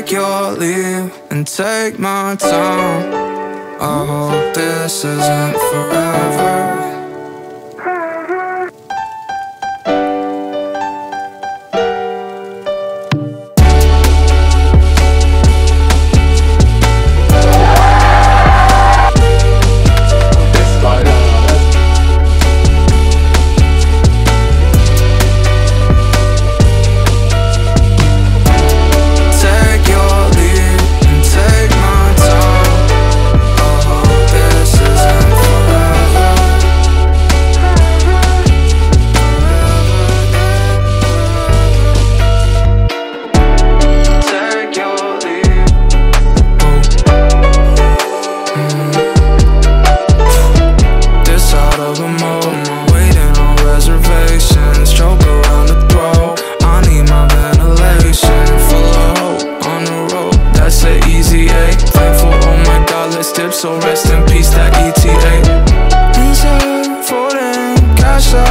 take your leave and take my time. I hope this isn't forever. So rest in peace, that ETA. Diesel, folding, cash out.